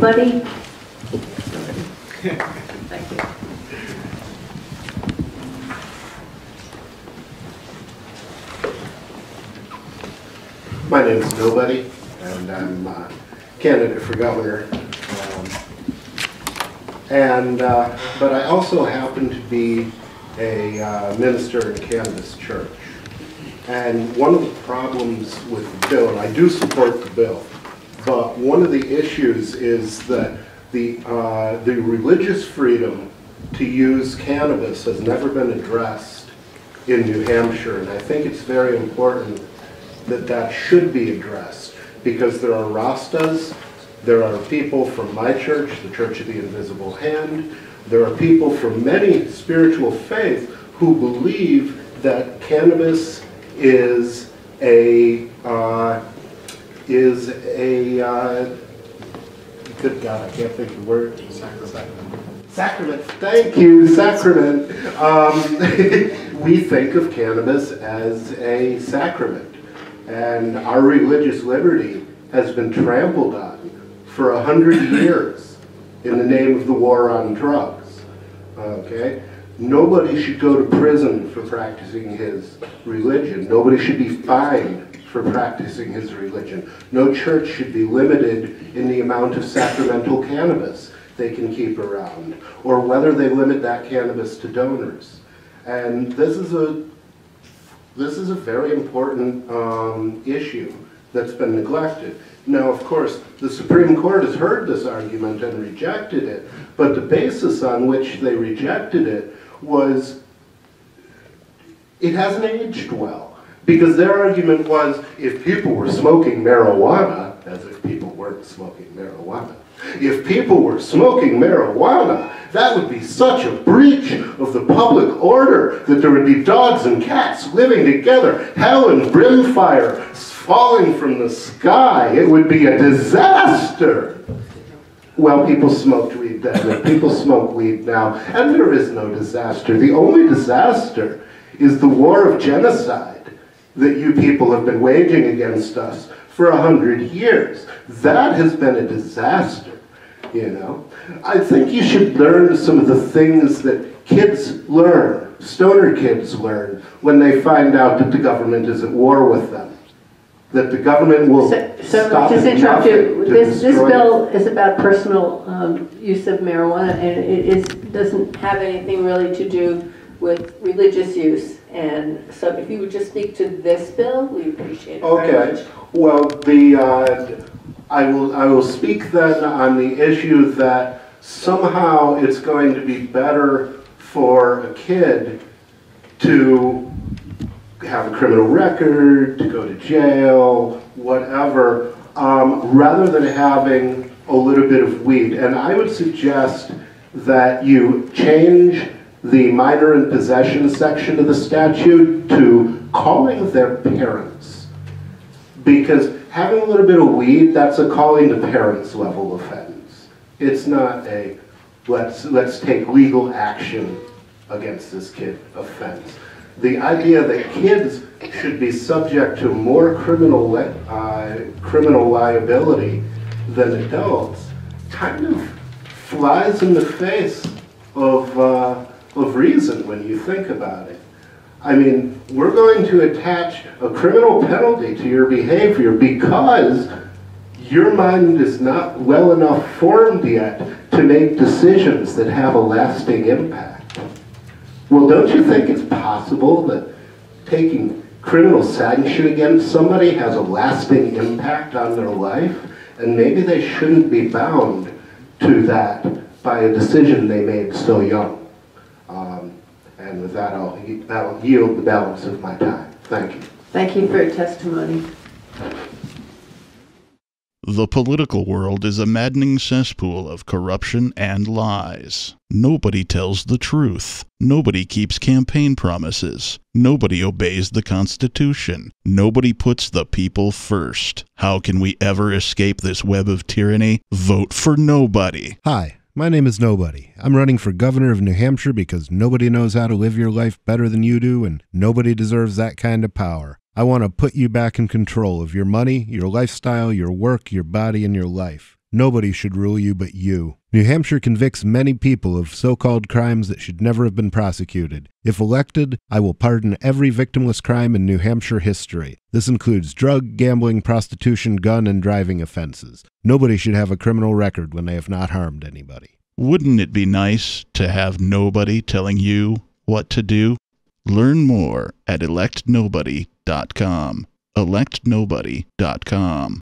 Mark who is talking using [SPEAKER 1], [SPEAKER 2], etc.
[SPEAKER 1] nobody? Thank you.
[SPEAKER 2] My name is Nobody, and I'm uh, candidate for governor. Um, And, uh, but I also happen to be a uh, minister in Cannabis Church. And one of the problems with the bill, and I do support the bill, but one of the issues is that the, uh, the religious freedom to use cannabis has never been addressed in New Hampshire. And I think it's very important that that should be addressed because there are Rastas, there are people from my church, the Church of the Invisible Hand, there are people from many spiritual faiths who believe that cannabis is a uh, is a uh, good God, I can't think of the word. Sacrament. Sacrament. Thank you, sacrament. Um, we think of cannabis as a sacrament, and our religious liberty has been trampled on for a hundred years in the name of the war on drugs. Okay? Nobody should go to prison for practicing his religion. Nobody should be fined for practicing his religion. No church should be limited in the amount of sacramental cannabis they can keep around, or whether they limit that cannabis to donors. And this is a this is a very important um, issue that's been neglected. Now, of course, the Supreme Court has heard this argument and rejected it, but the basis on which they rejected it was it hasn't aged well. Because their argument was if people were smoking marijuana, as if people weren't smoking marijuana, if people were smoking marijuana, that would be such a breach of the public order that there would be dogs and cats living together, hell and brimfire falling from the sky. It would be a disaster. Well, people smoked weed then, people smoke weed now, and there is no disaster. The only disaster is the war of genocide that you people have been waging against us for a hundred years. That has been a disaster, you know. I think you should learn some of the things that kids learn, stoner kids learn, when they find out that the government is at war with them. That the government will
[SPEAKER 1] So, so
[SPEAKER 2] stop
[SPEAKER 1] just
[SPEAKER 2] at
[SPEAKER 1] interrupt
[SPEAKER 2] nothing
[SPEAKER 1] you,
[SPEAKER 2] to
[SPEAKER 1] this, this
[SPEAKER 2] destroy-
[SPEAKER 1] bill is about personal um, use of marijuana, and it is, doesn't have anything really to do with religious use. And so if you would just speak to this bill, we appreciate it very
[SPEAKER 2] Okay, well, the, uh, I will, I will speak then on the issue that somehow it's going to be better for a kid to have a criminal record, to go to jail, whatever, um, rather than having a little bit of weed. And I would suggest that you change the minor in possession section of the statute to calling their parents. Because having a little bit of weed, that's a calling the parents level offense. It's not a let's let's take legal action against this kid offense. The idea that kids should be subject to more criminal uh, criminal liability than adults kind of flies in the face of uh, of reason when you think about it. I mean, we're going to attach a criminal penalty to your behavior because your mind is not well enough formed yet to make decisions that have a lasting impact. Well, don't you think it's possible that taking criminal sanction against somebody has a lasting impact on their life? And maybe they shouldn't be bound to that by a decision they made so young. Um, and with that, I'll, I'll yield the balance of my time. Thank you.
[SPEAKER 1] Thank you for your testimony.
[SPEAKER 3] The political world is a maddening cesspool of corruption and lies. Nobody tells the truth. Nobody keeps campaign promises. Nobody obeys the Constitution. Nobody puts the people first. How can we ever escape this web of tyranny? Vote for nobody.
[SPEAKER 4] Hi, my name is Nobody. I'm running for governor of New Hampshire because nobody knows how to live your life better than you do, and nobody deserves that kind of power. I want to put you back in control of your money, your lifestyle, your work, your body, and your life.
[SPEAKER 2] Nobody should rule you but you. New Hampshire convicts many people of so called crimes that should never have been prosecuted. If elected, I will pardon every victimless crime in New Hampshire history. This includes drug, gambling, prostitution, gun, and driving offenses. Nobody should have a criminal record when they have not harmed anybody.
[SPEAKER 3] Wouldn't it be nice to have nobody telling you what to do? Learn more at electnobody.com.